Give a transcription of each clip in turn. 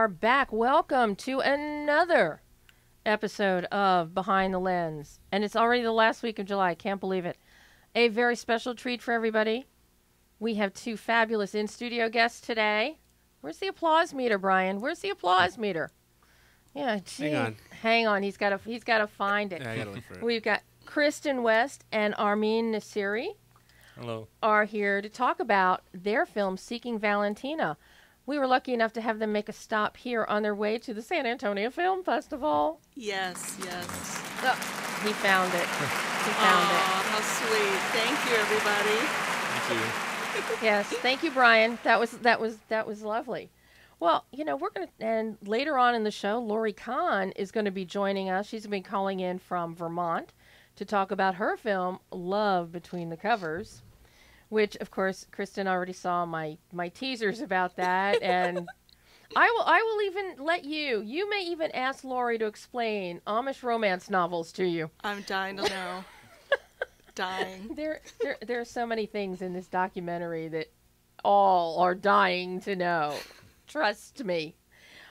are back. Welcome to another episode of Behind the Lens. And it's already the last week of July. I can't believe it. A very special treat for everybody. We have two fabulous in studio guests today. Where's the applause meter, Brian? Where's the applause meter? Yeah, gee. Hang on. Hang on. He's got to he's got to find it. Yeah, I gotta look for it. We've got Kristin West and Armin Nasseri Hello. are here to talk about their film Seeking Valentina. We were lucky enough to have them make a stop here on their way to the San Antonio Film Festival. Yes, yes. Oh, he found it. He found Aw, how sweet. Thank you, everybody. Thank you. Yes, thank you, Brian. That was that was that was lovely. Well, you know, we're gonna and later on in the show, Laurie Kahn is going to be joining us. She's been calling in from Vermont to talk about her film Love Between the Covers, which, of course, Kristin already saw my my teasers about that, and I will I will even let you. You may even ask Laurie to explain Amish romance novels to you. I'm dying to know. dying. There, there, there are so many things in this documentary that all are dying to know. Trust me.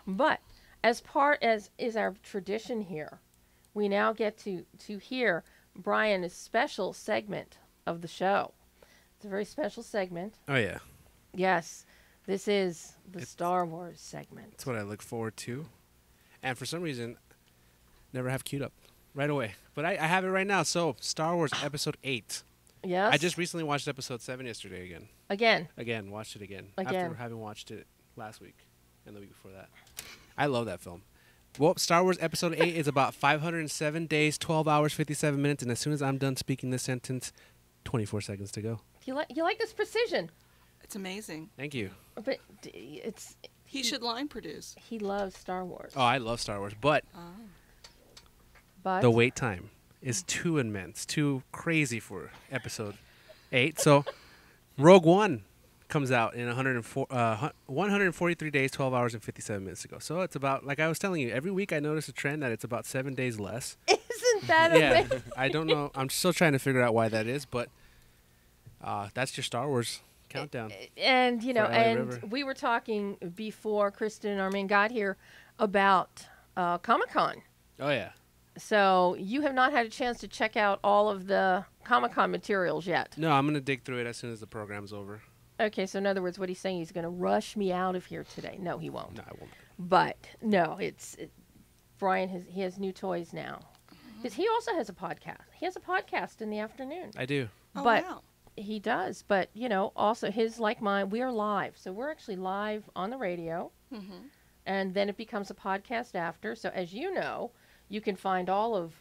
But as part as is our tradition here, we now get to to hear Brian's special segment of the show. It's a very special segment. Oh yeah, Yes, this is the It's- Star Wars segment. that's what I look forward to. And for some reason, never have queued up right away. But I, I have it right now. So Star Wars Episode Eight. Yes. I just recently watched Episode Seven yesterday again. again. Again, watched it again, Again. after having watched it last week and the week before that. I love that film. Well, Star Wars Episode 8 is about 507 days, 12 hours, 57 minutes, and as soon as I'm done speaking this sentence, 24 seconds to go. You like you like this precision, It's amazing. Thank you. but d- it's He should line produce. he loves Star Wars. Oh, I love Star Wars, but Oh. but the wait time is too immense, too crazy for episode eight. So, Rogue One comes out in 104, uh, hu- 143 days, 12 hours, and 57 minutes ago. So it's about, like I was telling you, every week I notice a trend that it's about seven days less. Isn't that yeah, amazing? I don't know. I'm still trying to figure out why that is, but uh, that's your Star Wars countdown. And you know, and River. we were talking before Kristin and Armin got here about uh, Comic Con. Oh yeah. So you have not had a chance to check out all of the Comic Con materials yet. No, I'm gonna dig through it as soon as the program's over. Okay, so in other words, what he's saying, he's going to rush me out of here today. No, he won't. No, I won't. But no, it's it, Brian has he has new toys now. Because he also has a podcast. He has a podcast in the afternoon. I do. Oh, But- wow. He does, but you know, also his like mine, we are live. So we're actually live on the radio. hmm and then it becomes a podcast after. So as you know, you can find all of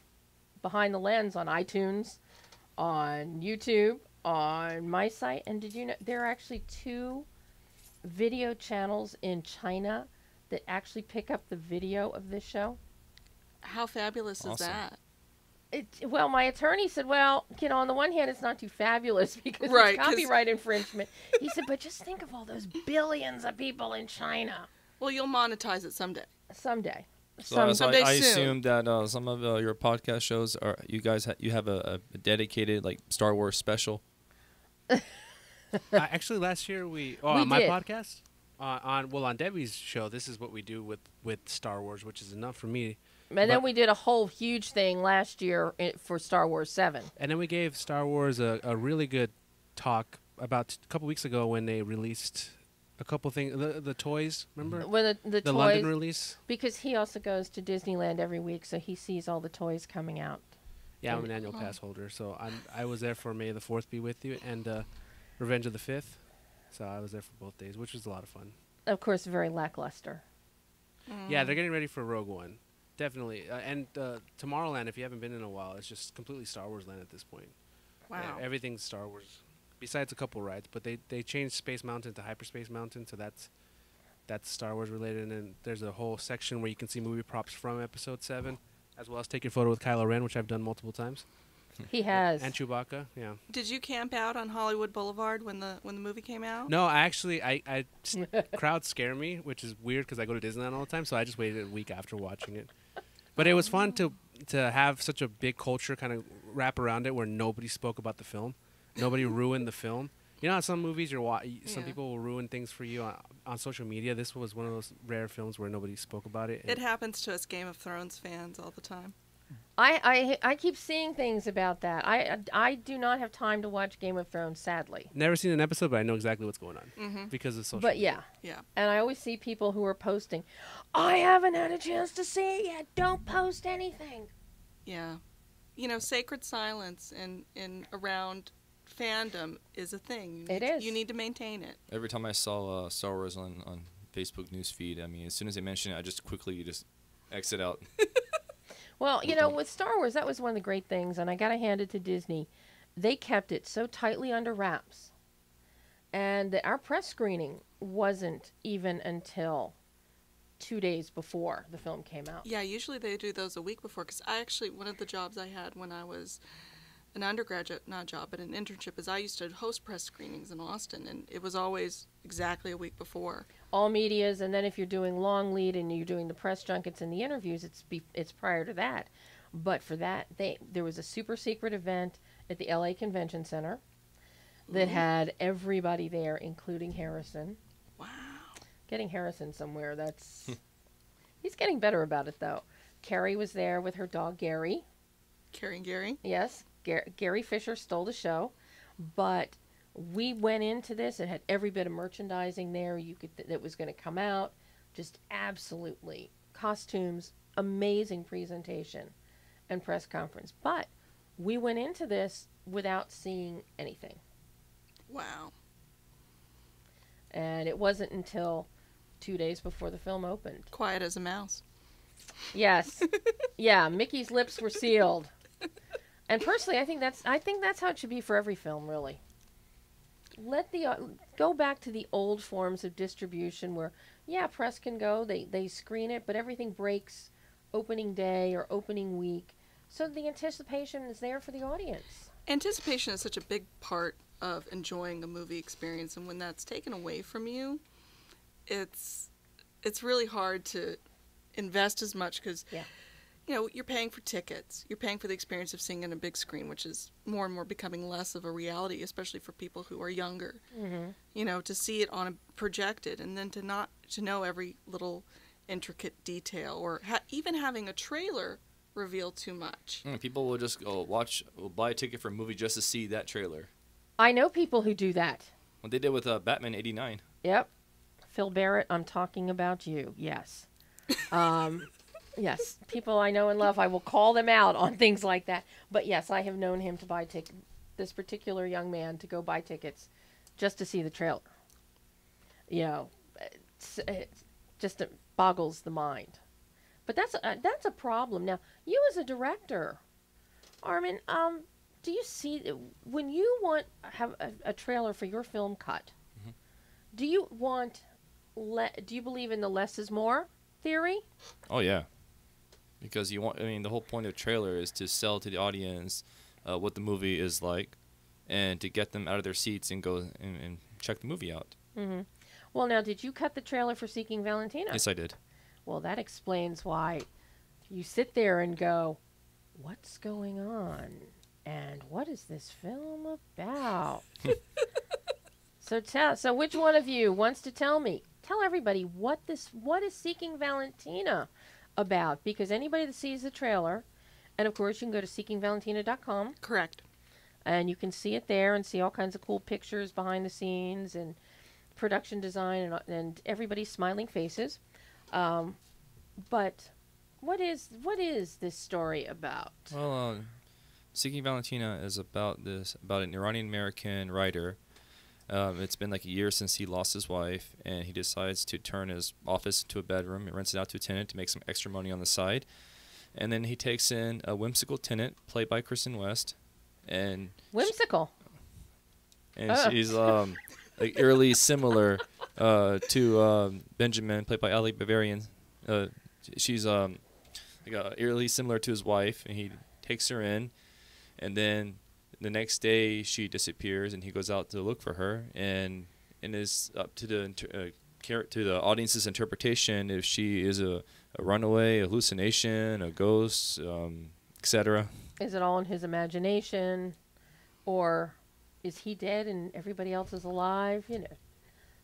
Behind the Lens on iTunes, on YouTube, on my site. And did you know there are actually two video channels in China that actually pick up the video of this show? How fabulous is that? It, well, my attorney said, well, you know, on the one hand, it's not too fabulous because Right, it's 'cause- copyright infringement. He said, but just think of all those billions of people in China Well, you'll monetize it someday. someday. So, Some- so I, Someday I soon. assume that uh, some of uh, your podcast shows are you guys ha- you have a, a dedicated like Star Wars special. uh, actually, last year we, oh, We on my did. podcast, uh, on well on Debbie's show, this is what we do with with Star Wars, which is enough for me. And then we did a whole huge thing last year for Star Wars 7. And then we gave Star Wars a, a really good talk about a couple weeks ago when they released a couple things, the, the toys. Remember When the, the, the toys, London release? because he also goes to Disneyland every week, so he sees all the toys coming out. Yeah, I'm an annual pass holder, so I'm, I was there for May the Fourth be with you and uh, Revenge of the Fifth. So I was there for both days, which was a lot of fun. Of course, very lackluster. Yeah, they're getting ready for Rogue One, definitely. Uh, and uh, Tomorrowland, if you haven't been in a while, it's just completely Star Wars land at this point. Wow. Yeah, everything's Star Wars, besides a couple rides. But they they changed Space Mountain to Hyperspace Mountain, so that's that's Star Wars related. And then there's a whole section where you can see movie props from Episode Seven, as well as take your photo with Kylo Ren, which I've done multiple times, He has. and Chewbacca. Yeah. Did you camp out on Hollywood Boulevard when the when the movie came out? No, I actually I, I crowds scare me, which is weird because I go to Disneyland all the time. So I just waited a week after watching it. But it was fun to to have such a big culture kind of wrap around it where nobody spoke about the film, nobody ruined the film. You know, how some movies you're wa- some Yeah. people will ruin things for you on, on social media. This was one of those rare films where nobody spoke about it. It happens to us Game of Thrones fans all the time. I, I I keep seeing things about that. I I do not have time to watch Game of Thrones, sadly. Never seen an episode, but I know exactly what's going on Mm-hmm. because of social. But media. yeah, Yeah. and I always see people who are posting. I haven't had a chance to see it yet. Don't post anything. Yeah. You know, sacred silence in, in around fandom is a thing. You It need- is. You need to maintain it. Every time I saw uh, Star Wars on, on Facebook newsfeed, I mean, as soon as they mentioned it, I just quickly just exit out. Well, you know, with Star Wars, that was one of the great things, and I got to hand it to Disney. They kept it so tightly under wraps, and our press screening wasn't even until two days before the film came out. Yeah, usually they do those a week before. Because I actually, one of the jobs I had when I was an undergraduate, not a job, but an internship, is I used to host press screenings in Austin, and it was always exactly a week before. All medias, and then if you're doing long lead and you're doing the press junkets and the interviews, it's be, it's prior to that. But for that, they there was a super secret event at the LA Convention Center that Ooh. had everybody there, including Harrison. Wow. getting Harrison somewhere. That's he's getting better about it though. Carrie was there with her dog Gary. Carrie and Gary. Yes, Gar- Gary Fisher stole the show, but we went into this. It had every bit of merchandising there. You could that was going to come out. Just absolutely costumes, amazing presentation, and press conference. But we went into this without seeing anything. Wow. And it wasn't until two days before the film opened. Quiet as a mouse. Yes. yeah, Mickey's lips were sealed. And personally, I think that's I think that's how it should be for every film, really. Let the uh, go back to the old forms of distribution where yeah, press can go, they they screen it, but everything breaks opening day or opening week. So the anticipation is there for the audience. Anticipation is such a big part of enjoying a movie experience, and when that's taken away from you, it's it's really hard to invest as much because Yeah. You know you're paying for tickets, you're paying for the experience of seeing it on a big screen, which is more and more becoming less of a reality, especially for people who are younger. Mm-hmm. You know, to see it on a projected, and then to not to know every little intricate detail, or ha- even having a trailer reveal too much. Mm, People will just go watch, will buy a ticket for a movie just to see that trailer. I know people who do that. What they did with uh, Batman '89. Yep. Phil Barrett, I'm talking about you. Yes. Um, yes. People I know and love, I will call them out on things like that. But yes, I have known him to buy tickets, this particular young man to go buy tickets just to see the trailer. You know, it's, it's just it boggles the mind. But that's a, that's a problem. Now, you as a director, Armin, um, do you see when you want have a, a trailer for your film cut? Do you want le- do you believe in the less is more theory? Oh yeah, because you want. I mean, the whole point of trailer is to sell to the audience uh, what the movie is like, and to get them out of their seats and go and, and check the movie out. Mm-hmm. Well, now, did you cut the trailer for Seeking Valentina? Yes, I did. Well, that explains why you sit there and go, "What's going on?" and "What is this film about?" so tell. So, which one of you wants to tell me? Tell everybody what this what is Seeking Valentina about? Because anybody that sees the trailer, and of course, you can go to seekingvalentina.com Correct. and you can see it there and see all kinds of cool pictures behind the scenes and production design and, and everybody's smiling faces. Um, but what is what is this story about? Well, uh, Seeking Valentina is about this about an Iranian American writer. Um, it's been like a year since he lost his wife, and he decides to turn his office into a bedroom and rents it out to a tenant to make some extra money on the side. And then he takes in a whimsical tenant played by Kristin West, and Whimsical. and Oh. she's um like eerily similar uh, to um, Benjamin, played by Ali Bavarian. Uh, she's um like uh, eerily similar to his wife, and he takes her in, and then the next day she disappears, and he goes out to look for her, and and is up to the inter- uh, to the audience's interpretation if she is a, a runaway, a hallucination, a ghost, um, etc. Is it all in his imagination, or is he dead and everybody else is alive? You know.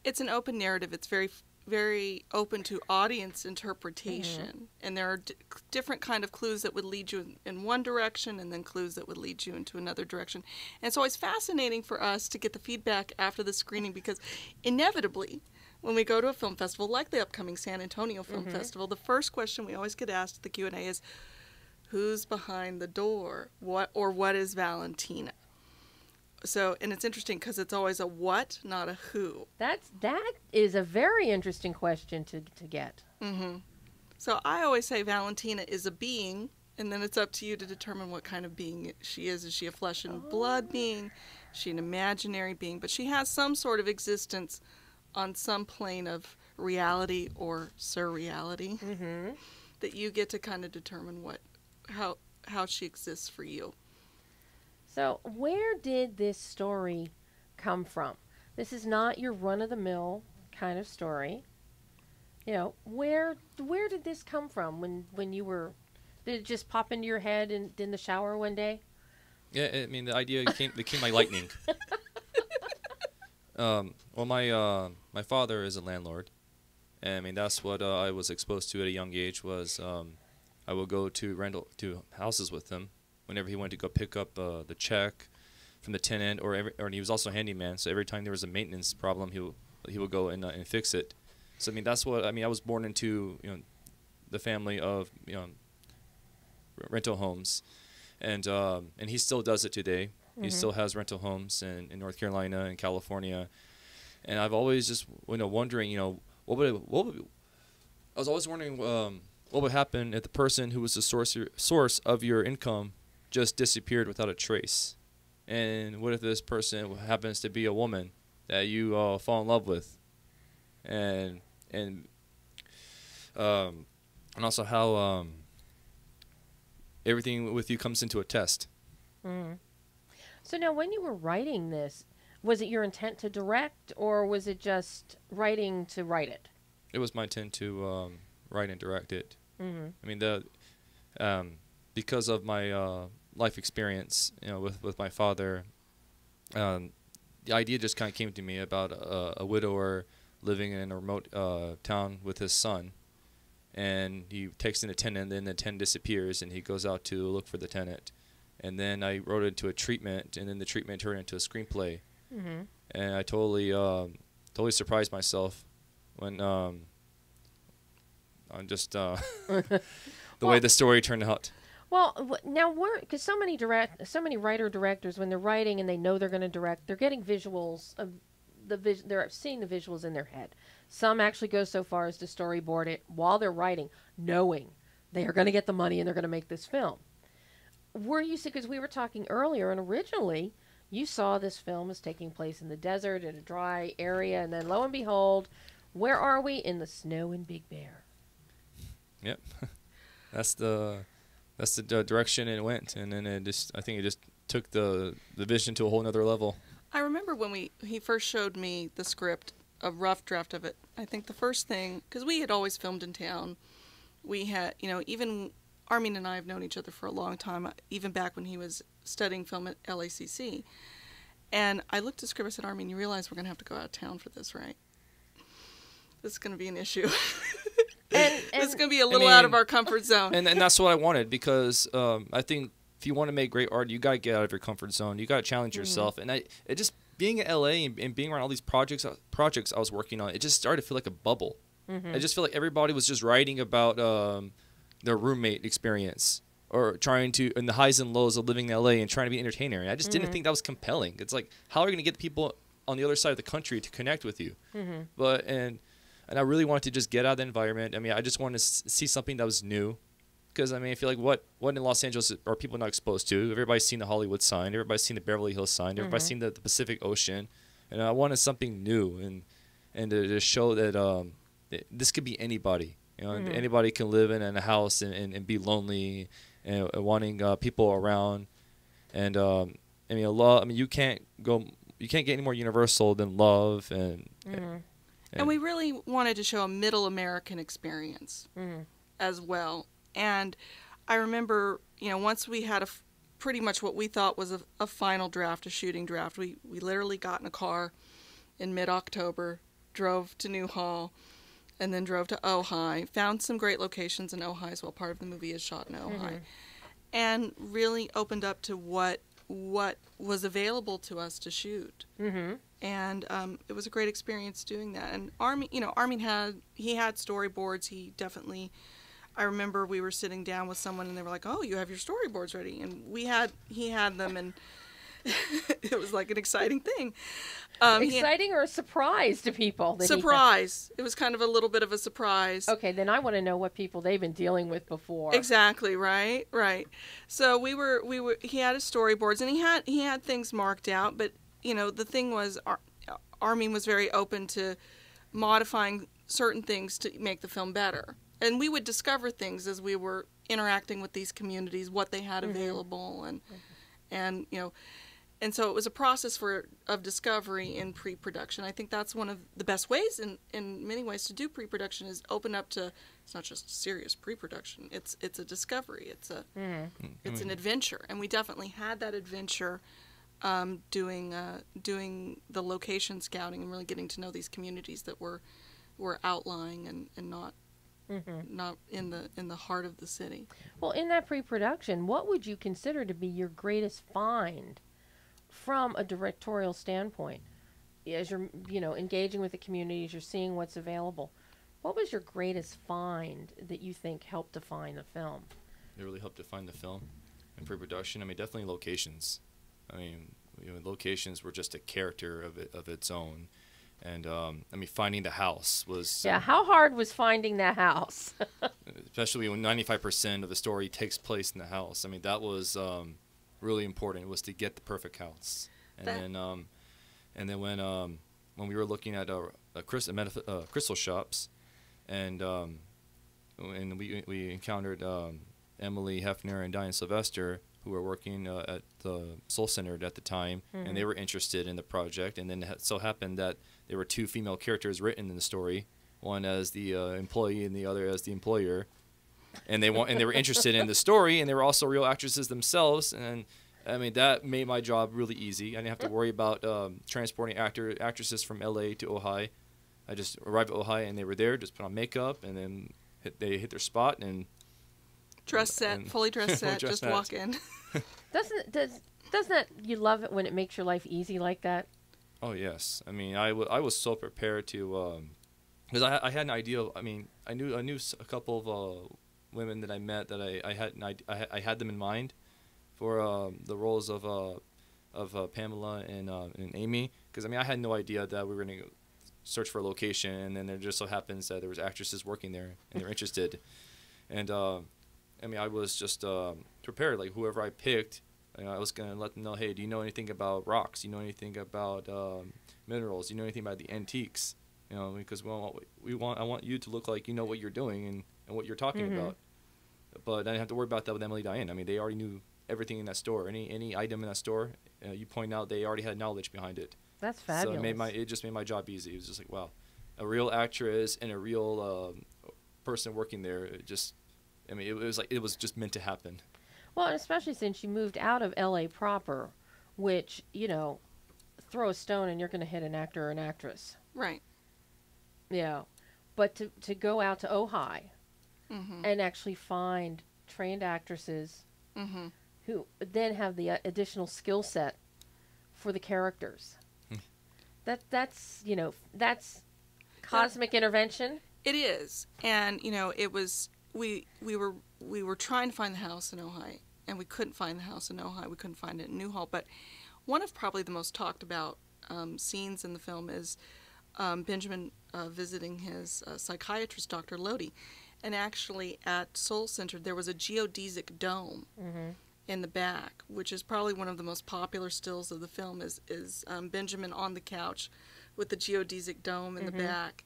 it's an open narrative. It's very very open to audience interpretation, mm-hmm. and there are d- different kind of clues that would lead you in, in one direction, and then clues that would lead you into another direction. And it's always fascinating for us to get the feedback after the screening because inevitably. When we go to a film festival like the upcoming San Antonio Film mm-hmm. Festival, the first question we always get asked at the Q and A is, "Who's behind the door? What or what is Valentina?" So, and it's interesting because it's always a what, not a who. That's that is a very interesting question to to get. Mm-hmm. So I always say Valentina is a being, and then it's up to you to determine what kind of being she is. Is she a flesh and blood oh. being? Is she an imaginary being? But she has some sort of existence on some plane of reality or surreality mm-hmm. that you get to kind of determine what how how she exists for you. So, where did this story come from? This is not your run of the mill kind of story. You know, where where did this come from when when you were did it just pop into your head in, in the shower one day? Yeah, I mean the idea came it came like lightning. um, well, my uh, my father is a landlord, and I mean that's what uh, I was exposed to at a young age. Was um, I would go to rental to houses with him whenever he went to go pick up uh, the check from the tenant, or every, or he was also a handyman. So every time there was a maintenance problem, he would, he would go and uh, and fix it. So I mean that's what I mean. I was born into you know the family of you know rental homes, and um, and he still does it today. He still has rental homes in, in North Carolina and California, and I've always just you know wondering you know what would it, what would I was always wondering um, what would happen if the person who was the source source of your income just disappeared without a trace, and what if this person happens to be a woman that you uh, fall in love with, and and um, and also how um, everything with you comes into a test. So now when you were writing this, was it your intent to direct or was it just writing to write it? It was my intent to um, write and direct it. Mm-hmm. I mean the um, because of my uh, life experience, you know, with with my father, um, the idea just kind of came to me about a, a widower living in a remote uh, town with his son, and he takes in a tenant, then the tenant disappears, and he goes out to look for the tenant, and then I wrote it into a treatment, and then the treatment turned into a screenplay, Mm-hmm. and I totally um, totally surprised myself when um, I'm just uh, the way the story turned out. Well, now we're because so many direct, so many writer directors when they're writing and they know they're going to direct, they're getting visuals of the vis- they're seeing the visuals in their head. Some actually go so far as to storyboard it while they're writing, knowing they are going to get the money and they're going to make this film. Were you because we were talking earlier and originally you saw this film as taking place in the desert in a dry area, and then lo and behold, where are we in the snow in Big Bear? Yep, that's the that's the di- direction it went, and then it just I think it just took the the vision to a whole nother level. I remember when we he first showed me the script, a rough draft of it. I think the first thing because we had always filmed in town, we had you know even Armin and I have known each other for a long time, even back when he was studying film at LACC. And I looked at the script. I said, Armin, you realize we're going to have to go out of town for this, right? This is going to be an issue. And, and going to be a little out of our comfort zone. and and that's what I wanted because um, I think if you want to make great art, you got to get out of your comfort zone. You got to challenge yourself. And I it just being in LA and, and being around all these projects projects I was working on, it just started to feel like a bubble. I just feel like everybody was just writing about um, their roommate experience or trying to and the highs and lows of living in LA and trying to be an entertainer. And I just didn't think that was compelling. It's like how are you going to get the people on the other side of the country to connect with you? But and and I really wanted to just get out of the environment. I mean, I just wanted to s- see something that was new. Because I mean, I feel like what what in Los Angeles are people not exposed to? Everybody's seen the Hollywood sign. Everybody's seen the Beverly Hills sign. Everybody's seen the, the Pacific Ocean, and I wanted something new and and to, to show that um, that this could be anybody. You know, and anybody can live in, in a house and, and, and be lonely and, and wanting uh, people around. And um, I mean, a love. I mean, you can't go. You can't get any more universal than love and. And we really wanted to show a middle American experience mm. as well. And I remember, you know, once we had a, f- pretty much what we thought was a, a final draft, a shooting draft. We we literally got in a car in mid October, drove to Newhall, and then drove to Ojai. Found some great locations in Ojai as well. Part of the movie is shot in Ojai, mm-hmm. and really opened up to what what was available to us to shoot. Mm-hmm. And um, it was a great experience doing that. And Armin, you know, Armin had he had storyboards. He definitely. I remember we were sitting down with someone and they were like, "Oh, you have your storyboards ready," and we had he had them and. it was like an exciting thing. Um, Exciting or a surprise to people? surprise. It was kind of a little bit of a surprise. Okay, then I want to know what people they've been dealing with before. Exactly right, right. So we were we were he had his storyboards and he had he had things marked out, but you know the thing was Ar- Armin was very open to modifying certain things to make the film better, and we would discover things as we were interacting with these communities, what they had available, and and you know. And so it was a process for of discovery in pre-production. I think that's one of the best ways, in, in many ways, to do pre-production is open up to. It's not just serious pre-production. It's it's a discovery. It's a mm. Mm. Mm. it's an mm-hmm. adventure, and we definitely had that adventure um, doing uh, doing the location scouting and really getting to know these communities that were were outlying and, and not mm-hmm. not in the in the heart of the city. Well, in that pre-production, what would you consider to be your greatest find from a directorial standpoint? As you're, you know, engaging with the communities, you're seeing what's available. What was your greatest find that you think helped define the film? It really helped define the film and pre-production. I mean, definitely locations. I mean, you know, locations were just a character of it, of its own, and um, I mean, finding the house was Yeah, how hard was finding that house? especially when 95% of the story takes place in the house. I mean, that was um, really important. Was to get the perfect house, and That- then um, and then when um, when we were looking at uh, uh, crystal, uh, crystal shops, and um, and we we encountered um, Emily Hefner and Diane Sylvester who were working uh, at the Soul Center at the time, and they were interested in the project. And then it so happened that there were two female characters written in the story, one as the uh, employee and the other as the employer. And they want and they were interested in the story, and they were also real actresses themselves. And I mean that made my job really easy. I didn't have to worry about um, transporting actor actresses from L.A. to Ojai. I just arrived at Ojai and they were there, just put on makeup, and then hit, they hit their spot, and Dress set, And- fully dressed Fully set, dressed just set. walk in. doesn't does doesn't that you love it when it makes your life easy like that? Oh yes, I mean I wa- I was so prepared to because I, I had an idea. Of, I mean I knew I knew s- a couple of uh, women that I met that I I had I, I had them in mind for um, the roles of uh, of uh, Pamela and uh, and Amy because I mean I had no idea that we were gonna search for a location and then there just so happens that there was actresses working there and they're interested and uh, I mean I was just um, prepared like whoever I picked you know, I was gonna let them know, hey, do you know anything about rocks? Do you know anything about um, minerals? Do you know anything about the antiques? You know, because we want, we want, I want you to look like you know what you're doing and, and what you're talking Mhm. about. But I didn't have to worry about that with Emily Diane. I mean, they already knew everything in that store. Any any item in that store, uh, you point out, they already had knowledge behind it. That's fabulous. So it made my it just made my job easy. It was just like wow, a real actress and a real um, person working there. It just, I mean, it, was like it was just meant to happen. Well, and especially since you moved out of LA proper, which, you know, throw a stone and you're going to hit an actor or an actress. right. Yeah. But to, to go out to Ojai hmm and actually find trained actresses hmm who then have the uh, additional skill set for the characters. that that's, you know, that's cosmic intervention. It is, and you know, it was we we were we were trying to find the house in Ojai, and we couldn't find the house in Ojai. We couldn't find it in Newhall. But one of probably the most talked about um, scenes in the film is um, Benjamin uh, visiting his uh, psychiatrist, Dr. Lodi, and actually at Soul Center there was a geodesic dome Mm-hmm. in the back, which is probably one of the most popular stills of the film. Is is um, Benjamin on the couch with the geodesic dome in the back,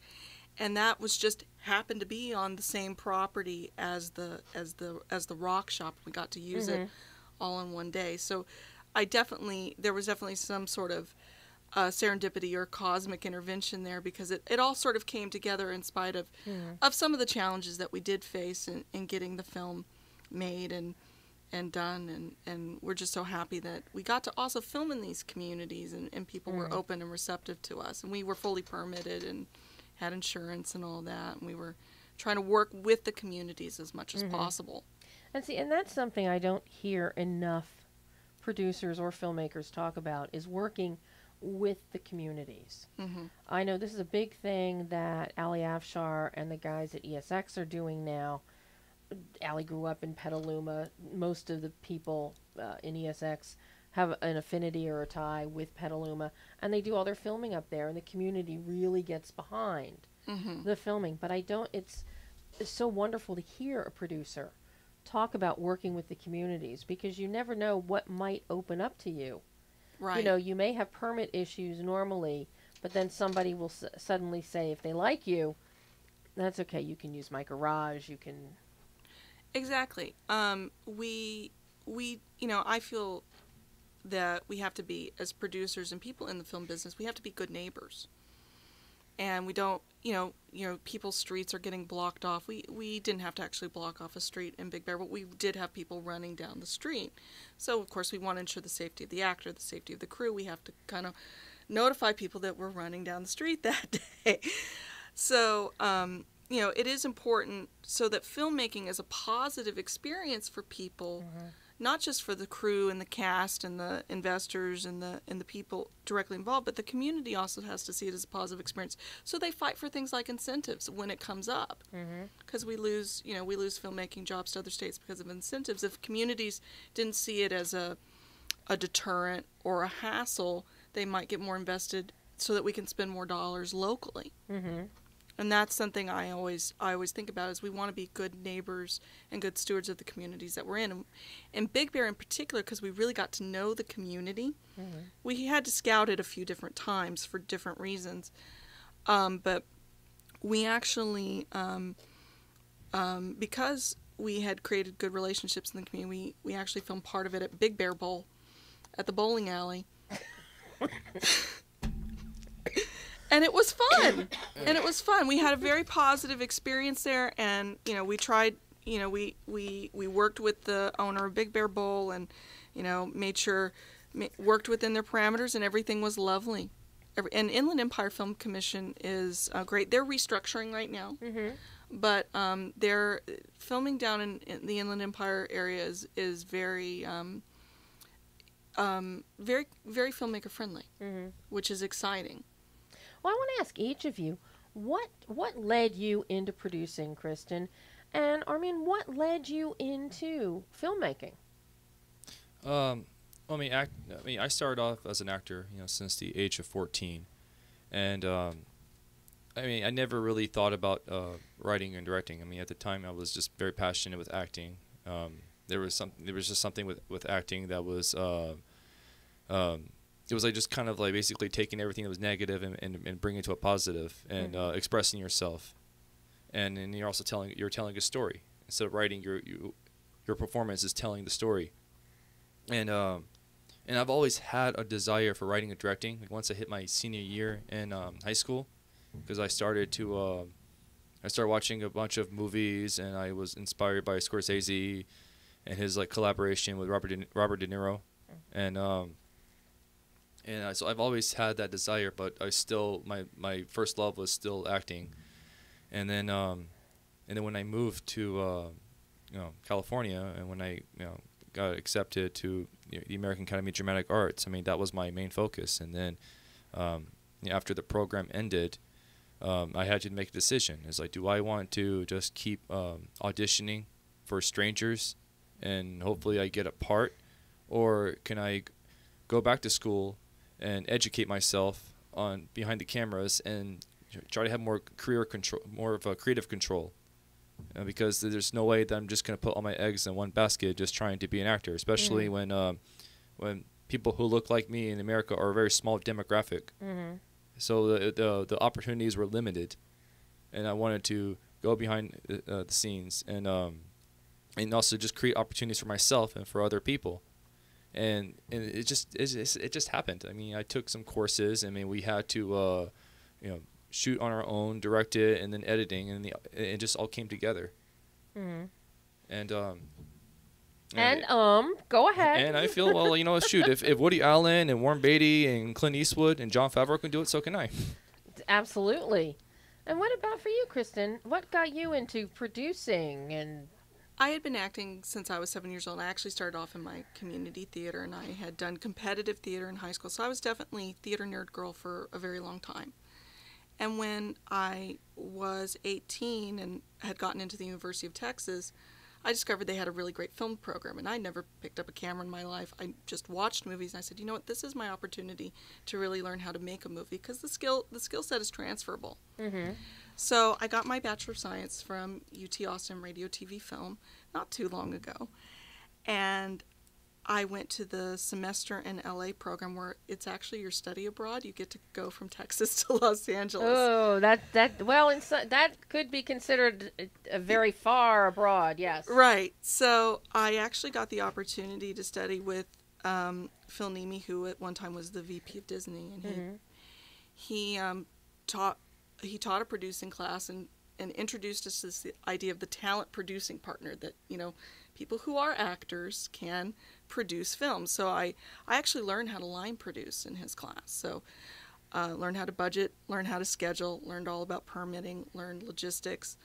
and that was just happened to be on the same property as the as the as the rock shop. We got to use it all in one day. So, I definitely there was definitely some sort of uh, serendipity or cosmic intervention there because it, it all sort of came together in spite of of some of the challenges that we did face in, in getting the film made and and done. And and we're just so happy that we got to also film in these communities and, and people were Mm. open and receptive to us. And we were fully permitted and had insurance and all that. And we were trying to work with the communities as much as Mhm. possible. And see, and that's something I don't hear enough producers or filmmakers talk about is working with the communities. hmm I know this is a big thing that Ali Afshar and the guys at ESX are doing now. Ali grew up in Petaluma. Most of the people uh, in ESX have an affinity or a tie with Petaluma, and they do all their filming up there, and the community really gets behind hmm the filming. But I don't. It's, it's so wonderful to hear a producer talk about working with the communities because you never know what might open up to you. Right You know, you may have permit issues normally, but then somebody will s- suddenly say if they like you, that's okay. You can use my garage. You can. Exactly. Um, we we you know I feel that we have to be as producers and people in the film business we have to be good neighbors, and we don't you know you know people's streets are getting blocked off. We we didn't have to actually block off a street in Big Bear, but we did have people running down the street. So of course we want to ensure the safety of the actor, the safety of the crew. We have to kind of notify people that we're running down the street that day. So, um, you know, it is important so that filmmaking is a positive experience for people, not just for the crew and the cast and the investors and the and the people directly involved, but the community also has to see it as a positive experience. So they fight for things like incentives when it comes up, because we lose, you know, we lose filmmaking jobs to other states because of incentives. If communities didn't see it as a a deterrent or a hassle, they might get more invested so that we can spend more dollars locally Mm-hmm. And that's something I always I always think about is we want to be good neighbors and good stewards of the communities that we're in. And, and Big Bear in particular, because we really got to know the community, we had to scout it a few different times for different reasons, um, but we actually um, um, because we had created good relationships in the community, we, we actually filmed part of it at Big Bear Bowl at the bowling alley. and it was fun. And it was fun. We had a very positive experience there. And you know we tried you know we we we worked with the owner of big bear bowl and you know made sure worked within their parameters and everything was lovely. And inland empire film commission is uh, great. They're restructuring right now. Mm-hmm. but um, they're filming down in, in the inland empire area is, is very um, um, very very filmmaker friendly Mm-hmm. which is exciting Well, I want to ask each of you what what led you into producing, Kristin, and Armin, what led you into filmmaking? Um, I mean, act, I mean, I started off as an actor, you know, since the age of 14, and um, I mean, I never really thought about uh, writing and directing. I mean, at the time, I was just very passionate with acting. Um, there was some, there was just something with with acting that was, uh, um, it was like just kind of like basically taking everything that was negative and, and, and bringing it to a positive and uh, expressing yourself, and then you're also telling you're telling a story. Instead of writing your you, your performance is telling the story. And um, and I've always had a desire for writing and directing. Like once I hit my senior year in um, high school, because I started to uh, I started watching a bunch of movies, and I was inspired by Scorsese and his like collaboration with Robert De, Robert De Niro, and um, and so I've always had that desire, but I still my my first love was still acting, and then um, and then when I moved to uh, you know California, and when I you know got accepted to you know, the American Academy of Dramatic Arts. I mean, that was my main focus. And then um, you know, after the program ended, um, I had to make a decision. It's like, do I want to just keep um, auditioning for strangers and hopefully I get a part, or can I go back to school and educate myself on behind the cameras and try to have more career control, more of a creative control? uh, because there's no way that I'm just gonna put all my eggs in one basket just trying to be an actor, especially Mhm. when um, when people who look like me in America are a very small demographic. Mm-hmm. So the the, the opportunities were limited, and I wanted to go behind uh, the scenes and um, and also just create opportunities for myself and for other people. And and it just it it just happened. I mean, I took some courses. I mean, we had to uh, you know shoot on our own, direct it, and then editing, and the, it just all came together Mm-hmm. and um, And um, go ahead. And I feel well, you know, shoot, if, if Woody Allen and Warren Beatty and Clint Eastwood and Jon Favreau can do it, so can I. Absolutely. And what about for you, Kristin? What got you into producing and I had been acting since I was seven years old. I actually started off in my community theater, and I had done competitive theater in high school. So I was definitely theater nerd girl for a very long time. And when I was 18 and had gotten into the University of Texas, I discovered they had a really great film program, and I never picked up a camera in my life. I just watched movies, and I said, you know what, this is my opportunity to really learn how to make a movie because the skill the skill set is transferable. mm-hmm. So I got my Bachelor of Science from UT Austin Radio TV Film not too long ago. And I went to the semester in LA program where it's actually your study abroad. You get to go from Texas to Los Angeles. Oh, that that well, in so, that could be considered a, very far abroad. Yes. Right. So I actually got the opportunity to study with um, Phil Nemi, who at one time was the VP of Disney, and he Mhm. he um, taught he taught a producing class and and introduced us to this idea of the talent producing partner that you know people who are actors can produce films. So I I actually learned how to line produce in his class. So. Uh, learned how to budget, learned how to schedule, learned all about permitting, learned logistics,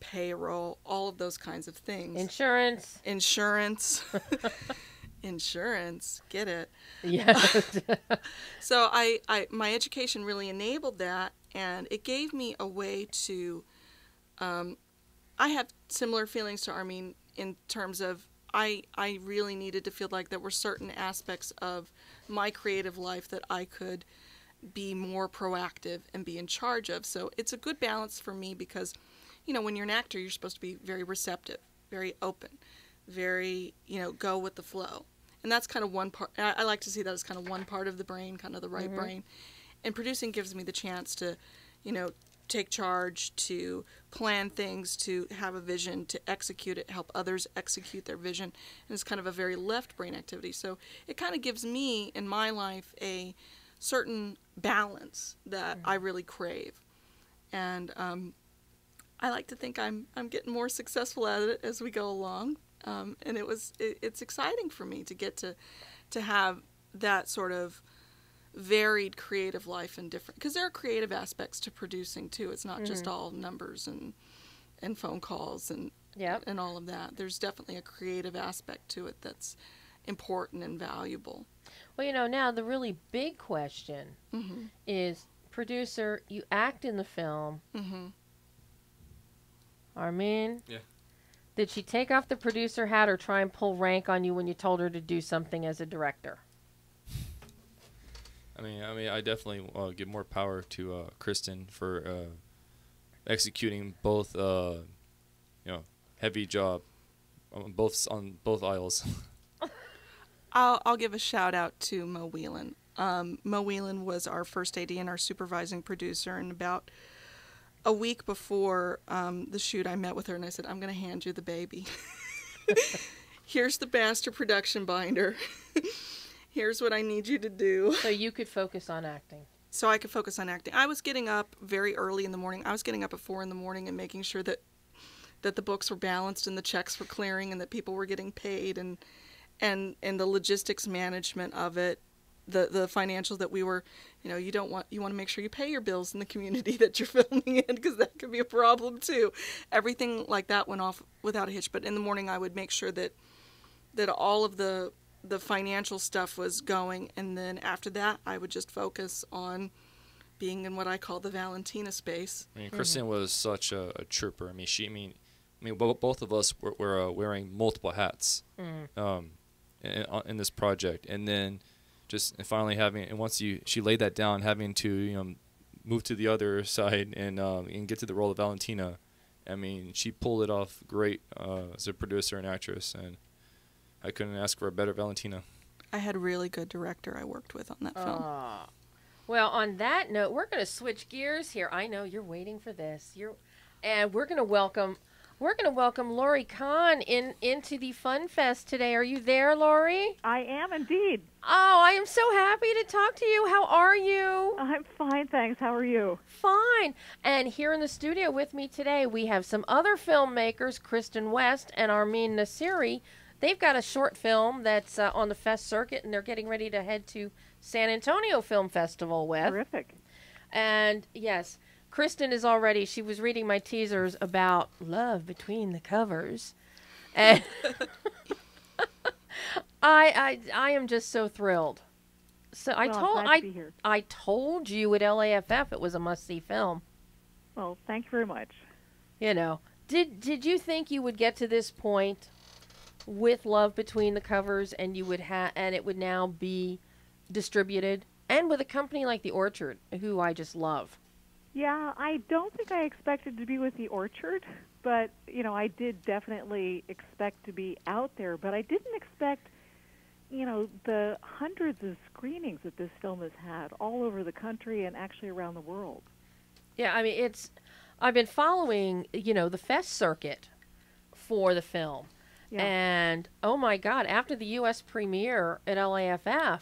payroll, all of those kinds of things Insurance. insurance insurance get it Yes. so I, I my education really enabled that and it gave me a way to um, i have similar feelings to armin in terms of I, I really needed to feel like there were certain aspects of my creative life that I could be more proactive and be in charge of. So it's a good balance for me because, you know, when you're an actor, you're supposed to be very receptive, very open, very, you know, go with the flow. And that's kind of one part. I, I like to see that as kind of one part of the brain, kind of the right brain. And producing gives me the chance to, you know, take charge, to plan things, to have a vision, to execute it, help others execute their vision. And it's kind of a very left brain activity. So it kind of gives me in my life a certain balance that I really crave. And um, I like to think I'm I'm getting more successful at it as we go along. Um, and it was it, it's exciting for me to get to to have that sort of varied creative life and different because there are creative aspects to producing too. It's not just all numbers and and phone calls and Yep. and all of that. There's definitely a creative aspect to it that's important and valuable. Well, you know, now the really big question hmm is producer, you act in the film. Mm-hmm. Armin? Yeah. Did she take off the producer hat or try and pull rank on you when you told her to do something as a director? I mean, I mean, I definitely uh, give more power to uh, Kristin for uh, executing both, uh, you know, heavy job on both on both aisles. I'll, I'll give a shout out to Mo Whelan. Um, Mo Whelan was our first AD and our supervising producer. And about a week before um, the shoot, I met with her and I said, I'm going to hand you the baby. Here's the master production binder. Here's what I need you to do. So you could focus on acting. So I could focus on acting. I was getting up very early in the morning. I was getting up at four in the morning and making sure that that the books were balanced and the checks were clearing and that people were getting paid and and and the logistics management of it the the financials that we were you know you don't want you want to make sure you pay your bills in the community that you're filming in because that could be a problem too everything like that went off without a hitch but in the morning i would make sure that that all of the the financial stuff was going and then after that i would just focus on being in what i call the valentina space I mean, Kristin was such a, a trooper. I mean, she, I mean, I mean, bo- both of us were, were uh, wearing multiple hats um, in, in this project, and then just finally having, and once you, she laid that down, having to, you know, move to the other side and um, and get to the role of Valentina. I mean, she pulled it off great uh, as a producer and actress, and I couldn't ask for a better Valentina. i had a really good director i worked with on that film Aw. Well, on that note, we're going to switch gears here. I know you're waiting for this. You're, and we're going to welcome, we're going to welcome Laurie Kahn in into the Fun Fest today. Are you there, Laurie? I am indeed. Oh, I am so happy to talk to you. How are you? I'm fine, thanks. How are you? Fine. And here in the studio with me today, we have some other filmmakers, Kristin West and Armin Nasseri, they've got a short film that's uh, on the fest circuit, and they're getting ready to head to San Antonio Film Festival with. Terrific. And yes, Kristin is already. She was reading my teasers about love between the covers, and I, I, I am just so thrilled. So I Well, told to I, here. I told you at LAFF it was a must see film. Well, thank you very much. You know, did did you think you would get to this point with love between the covers, and you would have, and it would now be distributed, and with a company like the Orchard, who I just love. Yeah, I don't think I expected to be with the Orchard, but you know, I did definitely expect to be out there, but I didn't expect you know, the hundreds of screenings that this film has had all over the country and actually around the world. Yeah, I mean it's. I've been following, you know, the fest circuit for the film, Yeah. and oh my God, after the U.S. premiere at LAFF,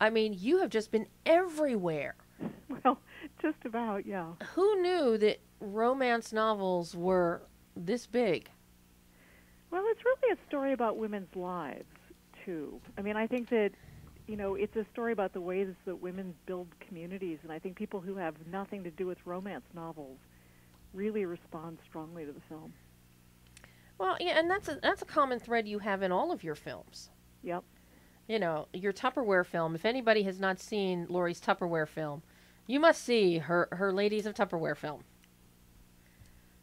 I mean, you have just been everywhere. Well, just about, yeah. Who knew that romance novels were this big? Well, it's really a story about women's lives, too. I mean, I think that, you know, it's a story about the ways that women build communities, and I think people who have nothing to do with romance novels really respond strongly to the film. Well, yeah, and that's a that's a common thread you have in all of your films. Yep. You know, your Tupperware film. If anybody has not seen Laurie's Tupperware film, you must see her her Ladies of Tupperware film.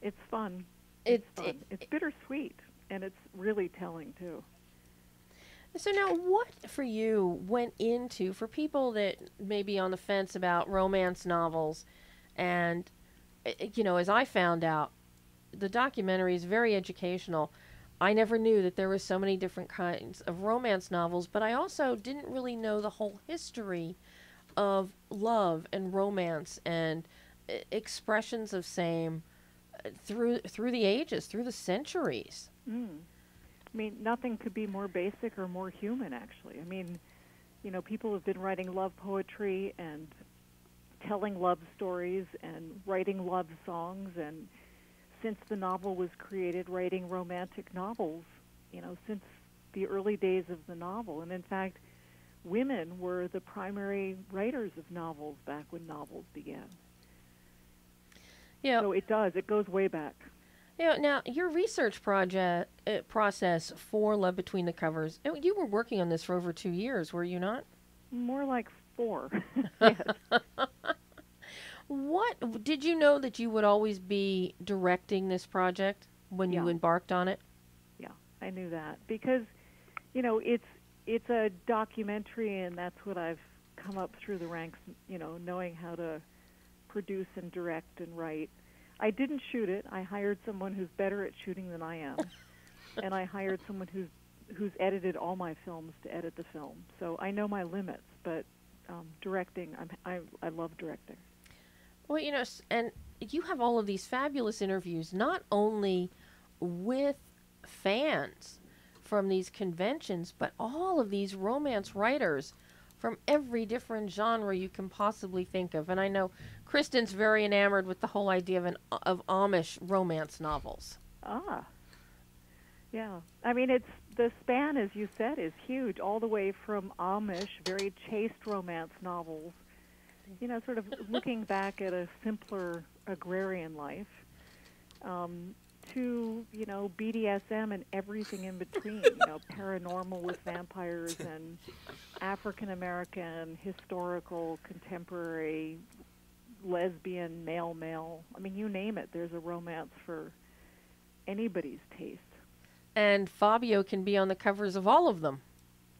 It's fun. It- It's fun. it- it's bittersweet, and it's really telling, too. So now, what for you went into for people that may be on the fence about romance novels, and uh, you know, as I found out, the documentary is very educational. I never knew that there were so many different kinds of romance novels, but I also didn't really know the whole history of love and romance and uh, expressions of same uh, through through the ages, through the centuries. Mm. I mean, nothing could be more basic or more human, actually. I mean, you know, people have been writing love poetry and telling love stories and writing love songs, and since the novel was created, writing romantic novels, you know, since the early days of the novel. And in fact, women were the primary writers of novels back when novels began. Yeah. So it does, it goes way back. You know, now your research project uh, process for Love Between the Covers, uh, you were working on this for over two years, were you not? More like four. yes. What did you know that you would always be directing this project when you embarked on it? Yeah, I knew that because, you know, it's it's a documentary, and that's what I've come up through the ranks. You know, knowing how to produce and direct and write. I didn't shoot it. I hired someone who's better at shooting than I am, and I hired someone who's who's edited all my films to edit the film. So I know my limits, but um, directing, I'm, I I love directing. Well, you know, and you have all of these fabulous interviews, not only with fans from these conventions, but all of these romance writers from every different genre you can possibly think of. And I know Kristin's very enamored with the whole idea of an of Amish romance novels. Ah. Yeah. I mean, it's the span, as you said, is huge, all the way from Amish, very chaste romance novels, you know, sort of looking back at a simpler agrarian life, um, to, you know, BDSM and everything in between, you know, paranormal with vampires and African American, historical, contemporary, lesbian, male, male. I mean, you name it, there's a romance for anybody's taste. And Fabio can be on the covers of all of them.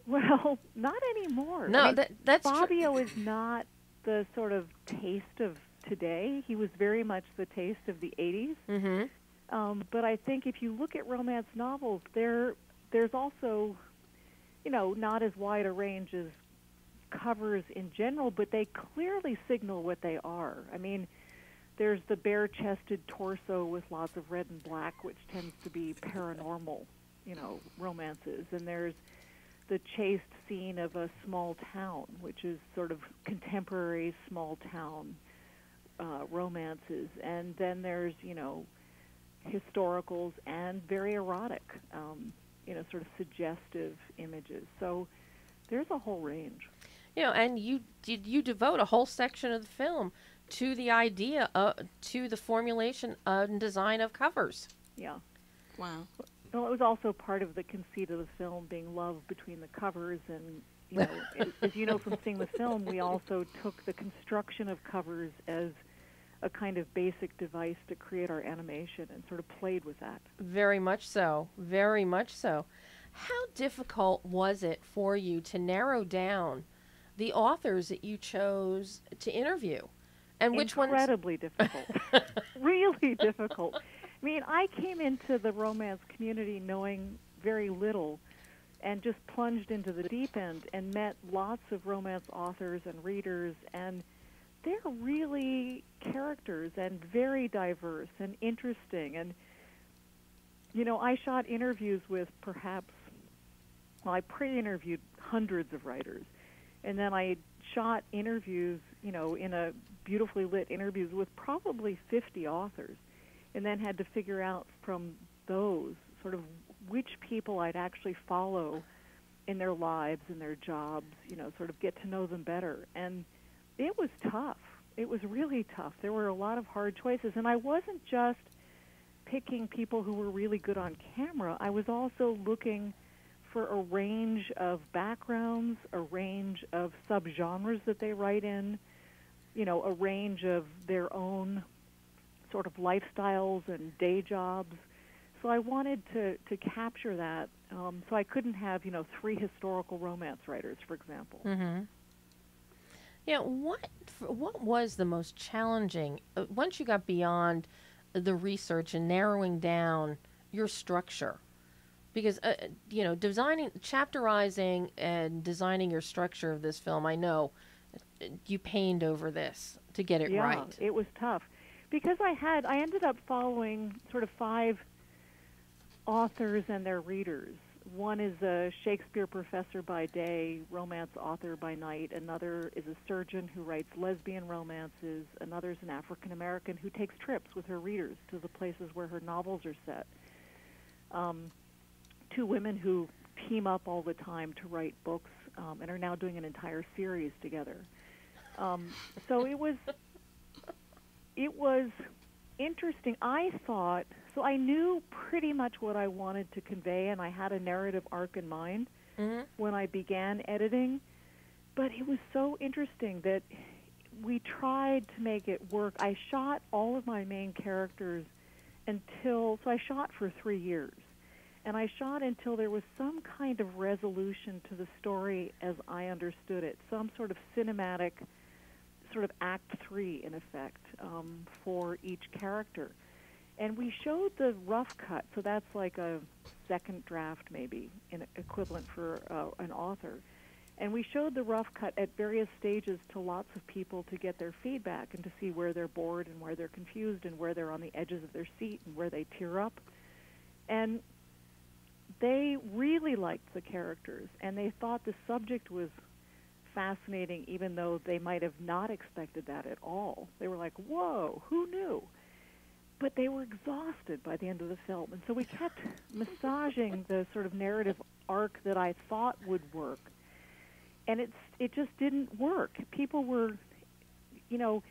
Well, not anymore. No, I mean, that, that's. Fabio is not the sort of taste of today. He was very much the taste of the 80s. Mm-hmm. Um, but I think if you look at romance novels, there there's also, you know, not as wide a range as covers in general, but they clearly signal what they are. I mean, there's the bare-chested torso with lots of red and black, which tends to be paranormal, you know, romances, and there's the chaste scene of a small town, which is sort of contemporary small town uh, romances, and then there's you know historicals and very erotic. Um, you know, sort of suggestive images. So there's a whole range. You know, and you did you devote a whole section of the film to the idea of to the formulation and design of covers. Yeah. Wow. Well, it was also part of the conceit of the film being love between the covers, and you know, as, as you know from seeing the film, we also took the construction of covers as a kind of basic device to create our animation, and sort of played with that. Very much so. Very much so. How difficult was it for you to narrow down the authors that you chose to interview? And which ones? Incredibly difficult. really difficult. I mean, I came into the romance community knowing very little and just plunged into the deep end and met lots of romance authors and readers and they're really characters and very diverse and interesting. And you know, I shot interviews with perhaps well, I pre-interviewed hundreds of writers. And then I shot interviews, you know, in a beautifully lit interviews with probably 50 authors and then had to figure out from those sort of which people I'd actually follow in their lives and their jobs, you know, sort of get to know them better. And it was tough. It was really tough. There were a lot of hard choices. And I wasn't just picking people who were really good on camera, I was also looking for a range of backgrounds, a range of subgenres that they write in, you know, a range of their own sort of lifestyles and day jobs. So I wanted to, to capture that. Um, so I couldn't have, you know, three historical romance writers, for example. Mm-hmm. Yeah, what what was the most challenging uh, once you got beyond the research and narrowing down your structure? Because uh, you know, designing, chapterizing, and designing your structure of this film, I know uh, you pained over this to get it yeah, right. it was tough because I had I ended up following sort of five authors and their readers. One is a Shakespeare professor by day, romance author by night. Another is a surgeon who writes lesbian romances. Another is an African American who takes trips with her readers to the places where her novels are set. Um, two women who team up all the time to write books um, and are now doing an entire series together. Um, so it was it was interesting. I thought so. I knew pretty much what I wanted to convey, and I had a narrative arc in mind mm-hmm. when I began editing. But it was so interesting that we tried to make it work. I shot all of my main characters until so I shot for three years, and I shot until there was some kind of resolution to the story as I understood it, some sort of cinematic sort of act three in effect um, for each character. And we showed the rough cut, so that's like a second draft maybe, in equivalent for uh, an author. And we showed the rough cut at various stages to lots of people to get their feedback and to see where they're bored and where they're confused and where they're on the edges of their seat and where they tear up. And they really liked the characters and they thought the subject was fascinating, even though they might have not expected that at all. They were like, whoa, who knew? But they were exhausted by the end of the film. And so we kept massaging the sort of narrative arc that I thought would work. And it's it just didn't work. People were you know,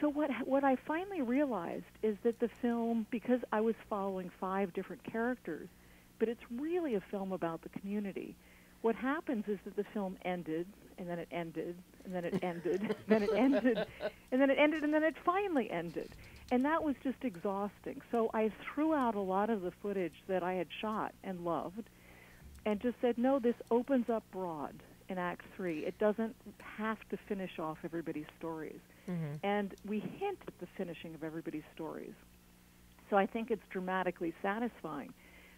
so what what I finally realized is that the film because I was following five different characters, but it's really a film about the community what happens is that the film ended, and then it ended, and then it ended, and then it ended, and then it ended, and then it finally ended. And that was just exhausting. So I threw out a lot of the footage that I had shot and loved and just said, no, this opens up broad in Act 3. It doesn't have to finish off everybody's stories. Mm-hmm. And we hint at the finishing of everybody's stories. So I think it's dramatically satisfying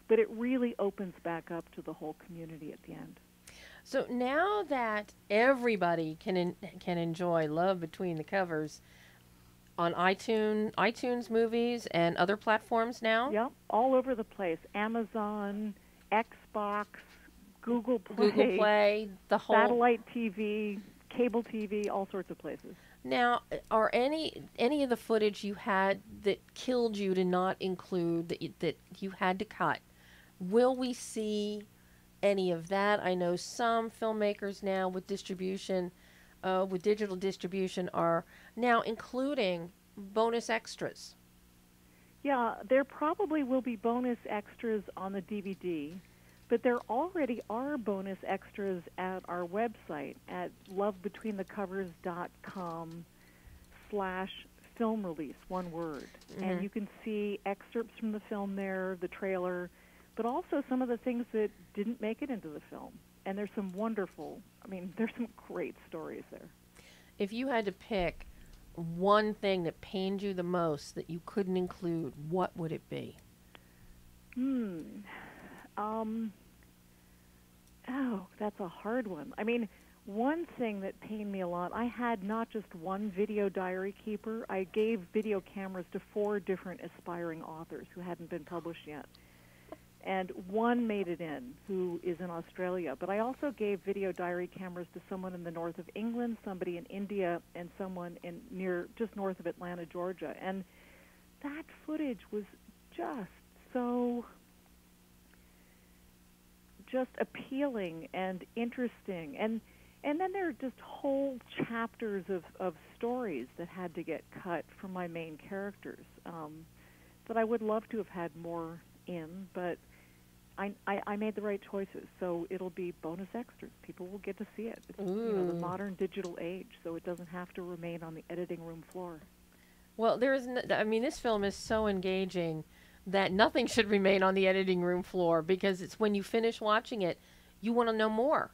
but it really opens back up to the whole community at the end. So now that everybody can in, can enjoy Love Between the Covers on iTunes, iTunes movies, and other platforms now. Yep, all over the place. Amazon, Xbox, Google Play, Google Play, the whole satellite TV, cable TV, all sorts of places. Now, are any any of the footage you had that killed you to not include that you, that you had to cut? Will we see any of that? I know some filmmakers now with distribution, uh, with digital distribution, are now including bonus extras. Yeah, there probably will be bonus extras on the DVD, but there already are bonus extras at our website at lovebetweenthecovers.com slash film release, one word. Mhm. And you can see excerpts from the film there, the trailer, but also some of the things that didn't make it into the film. And there's some wonderful, I mean, there's some great stories there. If you had to pick one thing that pained you the most that you couldn't include, what would it be? Hmm. Um. Oh, that's a hard one. I mean, one thing that pained me a lot, I had not just one video diary keeper. I gave video cameras to four different aspiring authors who hadn't been published yet. And one made it in, who is in Australia. But I also gave video diary cameras to someone in the north of England, somebody in India, and someone in near just north of Atlanta, Georgia. And that footage was just so just appealing and interesting and and then there are just whole chapters of, of stories that had to get cut from my main characters um, that I would love to have had more in, but I, I, I made the right choices. So it'll be bonus extras. People will get to see it. It's you know, the modern digital age, so it doesn't have to remain on the editing room floor. Well, there is. N- I mean, this film is so engaging that nothing should remain on the editing room floor because it's when you finish watching it, you want to know more.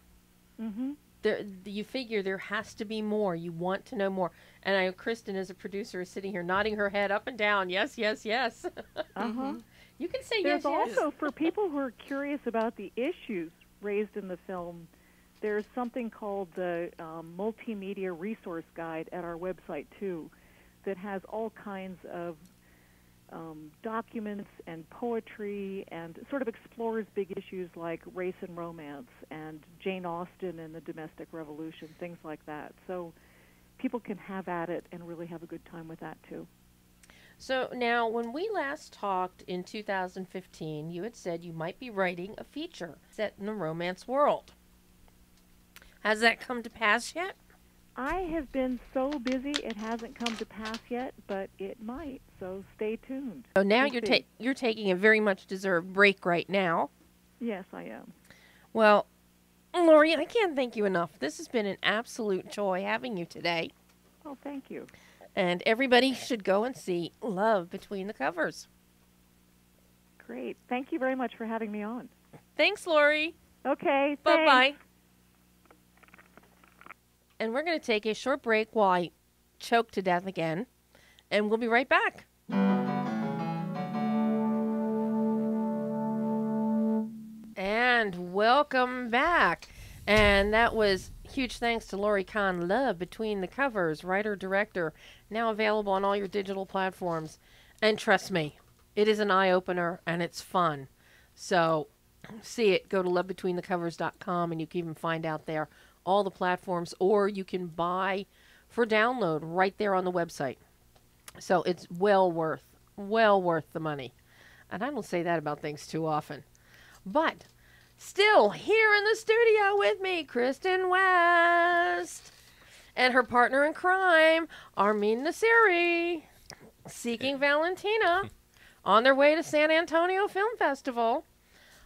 Mm-hmm. There, you figure there has to be more. You want to know more. And I, Kristin, as a producer, is sitting here nodding her head up and down. Yes, yes, yes. Uh-huh. You can say There's yes, yes. also, for people who are curious about the issues raised in the film, there's something called the um, Multimedia Resource Guide at our website, too, that has all kinds of um, documents and poetry and sort of explores big issues like race and romance and Jane Austen and the domestic revolution, things like that. So people can have at it and really have a good time with that, too. So now, when we last talked in 2015, you had said you might be writing a feature set in the romance world. Has that come to pass yet? I have been so busy it hasn't come to pass yet, but it might. So stay tuned. So now We'll you're ta- you're taking a very much deserved break right now. Yes, I am. Well, Laurie, I can't thank you enough. This has been an absolute joy having you today. Oh, thank you. And everybody should go and see Love Between the Covers. Great. Thank you very much for having me on. Thanks, Laurie. Okay. Bye bye. And we're going to take a short break while I choke to death again. And we'll be right back. And welcome back. And that was huge thanks to Laurie Kahn Love Between the Covers, writer director, now available on all your digital platforms. And trust me, it is an eye opener and it's fun. So see it, go to lovebetweenthecovers.com and you can even find out there all the platforms, or you can buy for download right there on the website. So it's well worth, well worth the money. And I don't say that about things too often. But still here in the studio with me, Kristin West. And her partner in crime, Armin Nasseri, seeking Valentina on their way to San Antonio Film Festival.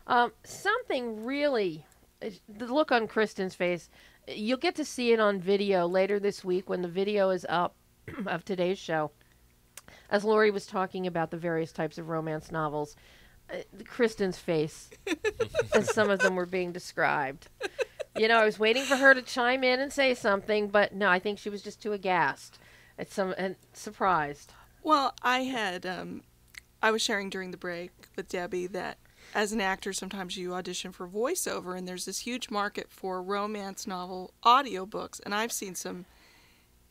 Um, something really, the look on Kristin's face, you'll get to see it on video later this week when the video is up of today's show. As Laurie was talking about the various types of romance novels, Kristin's face as some of them were being described. You know, I was waiting for her to chime in and say something, but no, I think she was just too aghast at some and surprised. Well, I had um, I was sharing during the break with Debbie that as an actor sometimes you audition for voiceover and there's this huge market for romance novel audiobooks and I've seen some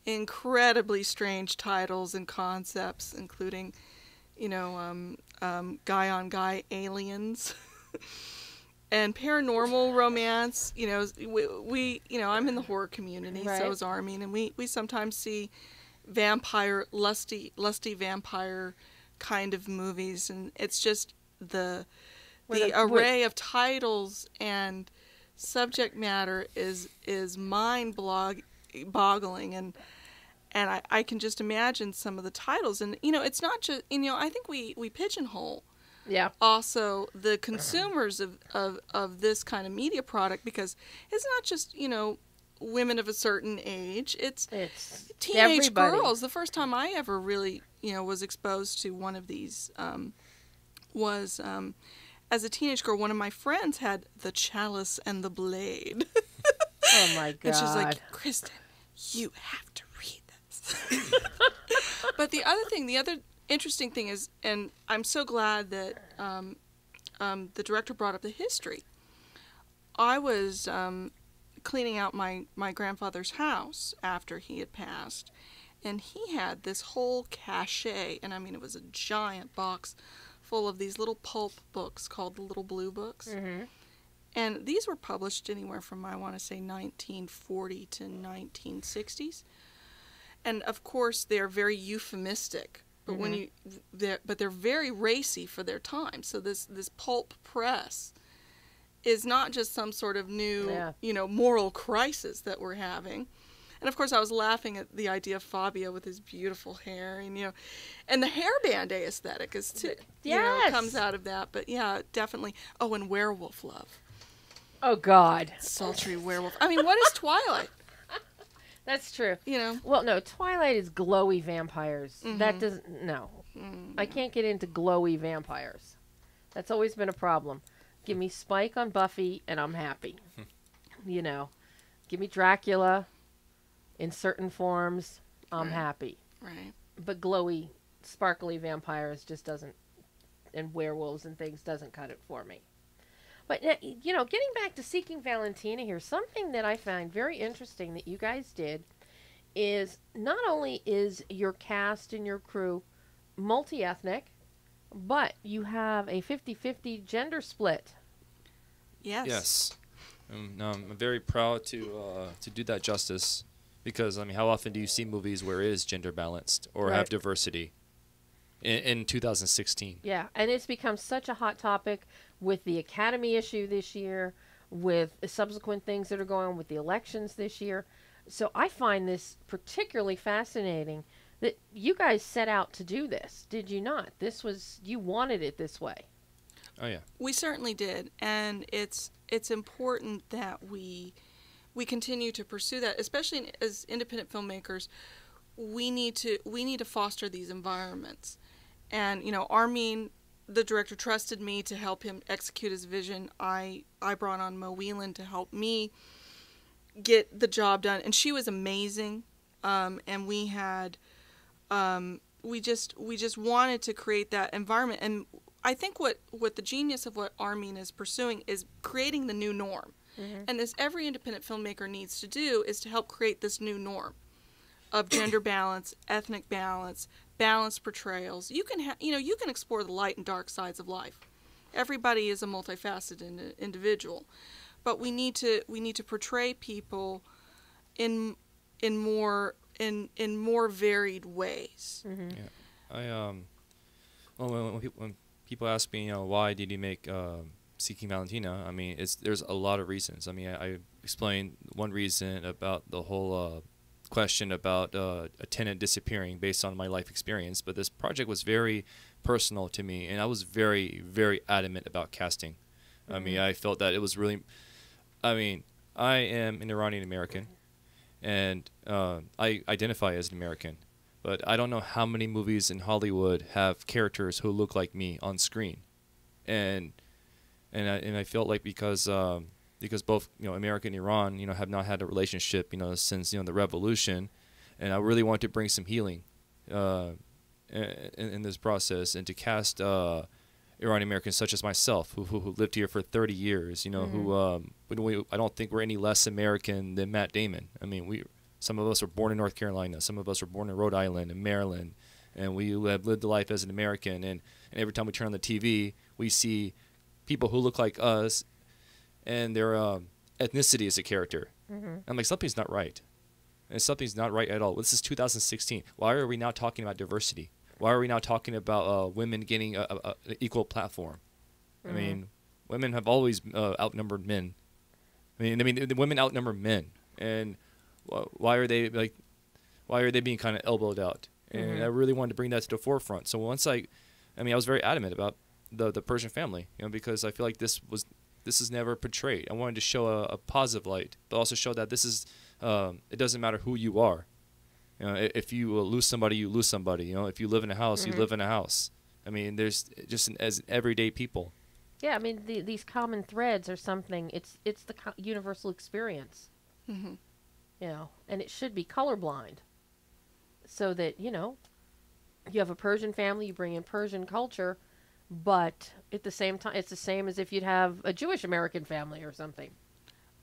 incredibly strange titles and concepts including you know um, um, guy on guy aliens and paranormal romance you know we, we you know i'm in the horror community Right. so is armin and we, we sometimes see vampire lusty lusty vampire kind of movies and it's just the the the- where- array of titles and subject matter is is mind blog boggling and and I, I can just imagine some of the titles and you know it's not just you know I think we we pigeonhole Yeah. also the consumers of, of, of this kind of media product because it's not just you know women of a certain age it's It's teenage everybody. girls the first time i ever really you know was exposed to one of these um, was um, as a teenage girl one of my friends had the chalice and the blade Oh my god. and she's like kristin you have to but the other thing the other interesting thing is and i'm so glad that um, um, the director brought up the history i was um, cleaning out my, my grandfather's house after he had passed and he had this whole cachet and i mean it was a giant box full of these little pulp books called the little blue books Mhm. and these were published anywhere from I want to say 1940 to 1960s. And of course, they're very euphemistic. But when mm-hmm. you, they're, but they're very racy for their time. So this this pulp press is not just some sort of new, Yeah. you know, moral crisis that we're having. And of course, I was laughing at the idea of Fabio with his beautiful hair, and you know, and the hairband aesthetic is too, you know, comes out of that. But yeah, definitely. Oh, and werewolf love Oh god. sultry werewolf. I mean, what is Twilight? That's true. You know, Well, no, Twilight is glowy vampires. Mm-hmm. That doesn't no. Mm. I can't get into glowy vampires. That's always been a problem. Give me Spike on Buffy and I'm happy. you know. Give me Dracula in certain forms, I'm Right. happy. right? But glowy, sparkly vampires just doesn't and werewolves and things doesn't cut it for me. But uh, you know, getting back to Seeking Valentina here, something that I find very interesting that you guys did is not only is your cast and your crew multi-ethnic, but you have a 50-50 gender split. Yes. Yes. Um, no, I'm very proud to uh, to do that justice because I mean, how often do you see movies where it is gender balanced or Right. have diversity? In, in 2016. Yeah, and it's become such a hot topic with the Academy issue this year, with the subsequent things that are going on with the elections this year. So I find this particularly fascinating that you guys set out to do this. Did you not? This was you wanted it this way. Oh yeah. We certainly did, and it's it's important that we we continue to pursue that, especially as independent filmmakers. We need to we need to foster these environments, and you know, Armin, the director, trusted me to help him execute his vision. I I brought on Mo Whelan to help me get the job done, and she was amazing. Um, and we had um, we just we just wanted to create that environment and I think what what the genius of what Armin is pursuing is creating the new norm. And as every independent filmmaker needs to do is to help create this new norm of gender balance, ethnic balance, balanced portrayals. You can ha- you know, you can explore the light and dark sides of life. Everybody is a multifaceted individual. But we need to we need to portray people in in more in in more varied ways. Yeah, I um, well, when, when, people, when people ask me, you know, why did you make um Seeking Valentina? I mean, it's there's a lot of reasons. I mean, I, I explained one reason about the whole uh, question about uh, a tenant disappearing based on my life experience, but this project was very personal to me, and I was very very adamant about casting. I mean, I felt that it was really. I mean, I am an Iranian American, and uh, I identify as an American but I don't know how many movies in Hollywood have characters who look like me on screen, and and I, and I felt like because um, because both you know America and Iran you know have not had a relationship you know since you know the revolution, and I really wanted to bring some healing, uh, in, in this process and to cast uh, Iranian Americans such as myself who, who who lived here for 30 years you know who um, we, I don't think we're any less American than Matt Damon. I mean we some of us were born in North Carolina. Some of us were born in Rhode Island and Maryland, and we have lived a life as an American. And, and every time we turn on the TV, we see people who look like us, and their um, ethnicity as a character. I'm like, something's not right. And something's not right at all. This is 2016. Why are we now talking about diversity? Why are we now talking about uh, women getting an equal platform? I mean, women have always uh, outnumbered men. I mean, I mean, the women outnumber men, and wh- why are they like? Why are they being kind of elbowed out? And Mhm. I really wanted to bring that to the forefront. So once I, I mean, I was very adamant about the the Persian family, you know, because I feel like this was this is never portrayed. I wanted to show a, a positive light, but also show that this is um, it doesn't matter who you are. You know, if you uh, lose somebody, you lose somebody. You know, if you live in a house, Mhm. you live in a house. I mean, there's just an, as everyday people. Yeah, I mean the, these common threads are something. It's it's the co- universal experience, hmm you know, and it should be colorblind, so that you know, you have a Persian family, you bring in Persian culture, but at the same time, it's the same as if you'd have a Jewish American family or something.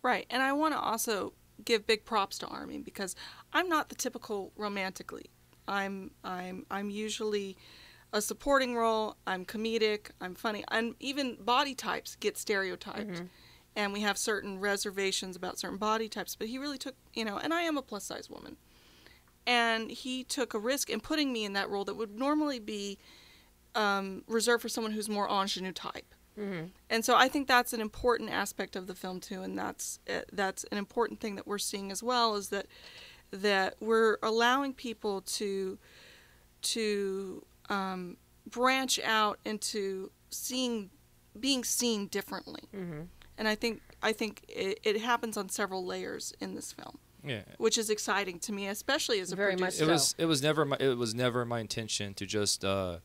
Right, and I want to also give big props to Army because I'm not the typical romantically. I'm I'm I'm usually a supporting role. I'm comedic. I'm funny, and even body types get stereotyped, mm-hmm. and we have certain reservations about certain body types. But he really took, you know, and I am a plus size woman, and he took a risk in putting me in that role that would normally be um, reserved for someone who's more ingenue type Mm-hmm. and so I think that's an important aspect of the film too, and that's uh, that's an important thing that we're seeing as well is that that we're allowing people to to um, branch out into seeing being seen differently, Mm-hmm. and I think I think it, it happens on several layers in this film, Yeah. which is exciting to me, especially as a Very much producer. It was it was never my it was never my intention to just uh,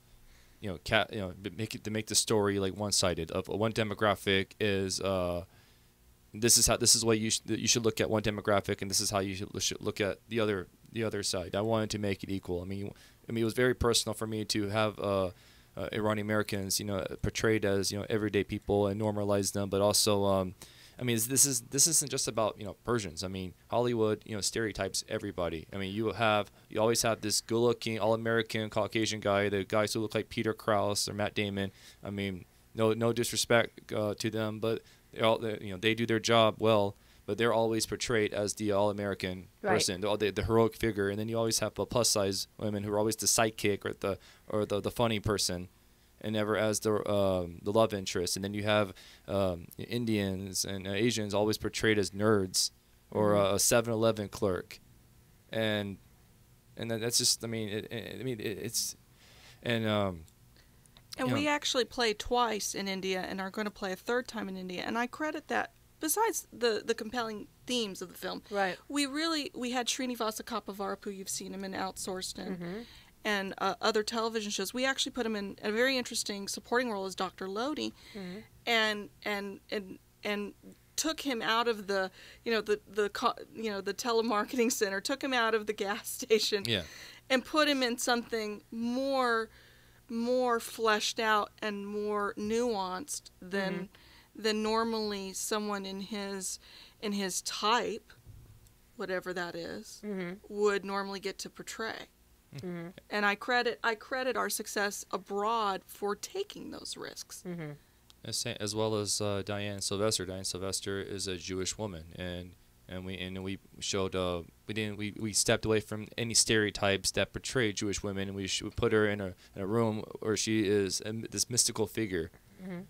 you know cat you know make it to make the story like one sided of one demographic is uh this is how this is what you sh- you should look at one demographic and this is how you should, should look at the other the other side. I wanted to make it equal. I mean I mean it was very personal for me to have uh, uh Iranian Americans you know portrayed as you know everyday people and normalize them, but also um I mean, this is this isn't just about you know Persians. I mean, Hollywood you know stereotypes everybody. I mean, you have you always have this good-looking, all-American Caucasian guy, the guys who look like Peter Krause or Matt Damon. I mean, no no disrespect uh, to them, but they all they, you know they do their job well. But they're always portrayed as the all-American Right. person, the, the, the heroic figure, and then you always have the plus-size women who are always the sidekick or the or the, the funny person and never as the um, the love interest. And then you have um, Indians and uh, Asians always portrayed as nerds or Mhm. a 7-Eleven clerk, and and that's just I mean it, it, I mean it, it's and um, And we know- actually played twice in India and are going to play a third time in India. And I credit that, besides the, the compelling themes of the film, Right. we really we had Srinivasa Kapavarapu, you've seen him in Outsourced and, Mm-hmm. And uh, other television shows. We actually put him in a very interesting supporting role as Dr. Lodi Mhm. and and and and took him out of the you know the the you know the telemarketing center took him out of the gas station yeah and put him in something more more fleshed out and more nuanced than than normally someone in his in his type whatever that is Mm-hmm. would normally get to portray Mm-hmm. and i credit i credit our success abroad for taking those risks Mm-hmm. as, as well as uh, Diane Sylvester. Diane Sylvester is a Jewish woman, and and we and we showed uh, we didn't we, we stepped away from any stereotypes that portray Jewish women, and we, sh- we put her in a in a room where she is a, this mystical figure, Mhm.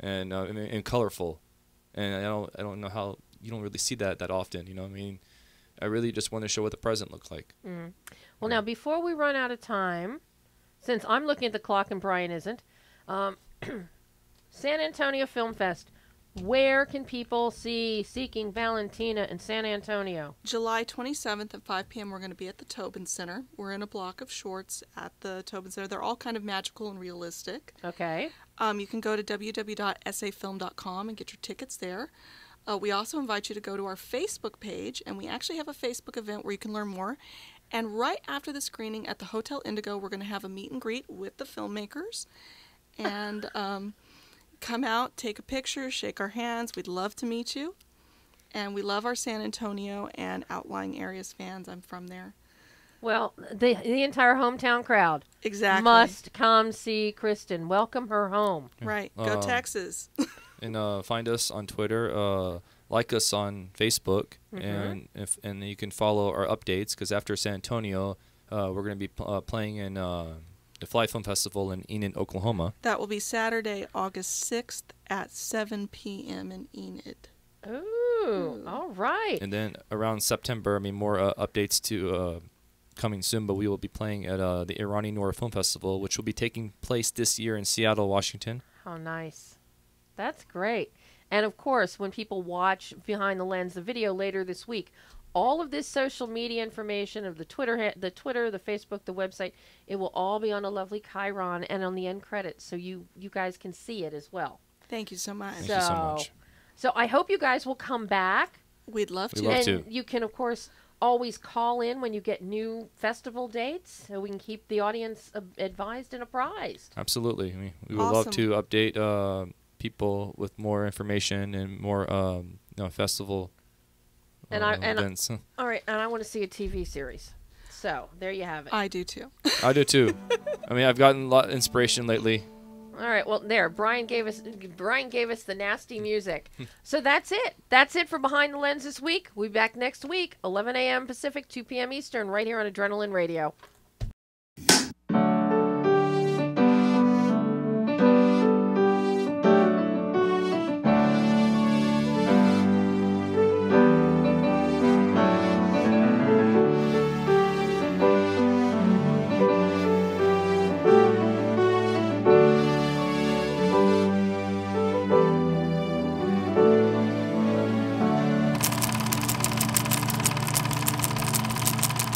and uh, and, and colorful, and I don't I don't know how you don't really see that that often. You know, what I mean, I really just want to show what the present looks like. Mm. Well, now before we run out of time, since I'm looking at the clock and Brian isn't, um, San Antonio Film Fest. Where can people see Seeking Valentina in San Antonio? July 27th at 5 p.m. We're going to be at the Tobin Center. We're in a block of shorts at the Tobin Center. They're all kind of magical and realistic. Okay. Um, you can go to www.safilm.com and get your tickets there. Uh, we also invite you to go to our Facebook page, and we actually have a Facebook event where you can learn more. And right after the screening at the Hotel Indigo, we're going to have a meet and greet with the filmmakers. And um, come out, take a picture, shake our hands. We'd love to meet you. And we love our San Antonio and outlying areas fans. I'm from there. Well, the the entire hometown crowd Exactly. must come see Kristin. Welcome her home. Right. Go Um, Texas. and uh, find us on Twitter, uh, like us on Facebook, Mhm. and if and you can follow our updates because after San Antonio, uh, we're going to be p- uh, playing in uh, the Fly Film Festival in Enid, Oklahoma. That will be Saturday, August 6th at 7 p.m. in Enid. Ooh, all right. And then around September, I mean, more uh, updates to uh, coming soon, but we will be playing at uh, the Irani Noir Film Festival, which will be taking place this year in Seattle, Washington. How nice. That's great. And of course, when people watch Behind the Lens, the video later this week, all of this social media information of the Twitter, the Twitter, the Facebook, the website, it will all be on a lovely Chiron and on the end credits, so you you guys can see it as well. Thank you so much. Thank you so much. So I hope you guys will come back, We'd love to. We'd to. love and to. you can of course always call in when you get new festival dates, so we can keep the audience uh, advised and apprised. Absolutely. We, we would love to update uh, people with more information and more um, you know, festival And uh, I- and I- events. All right, and I want to see a TV series. So there you have it. I do too. I do too. I mean, I've gotten a lot of inspiration lately. All right, well there, Brian gave us Brian gave us the nasty music. so that's it. That's it for Behind the Lens this week. We'll be back next week, 11 a.m. Pacific, 2 p.m. Eastern, right here on Adrenaline Radio.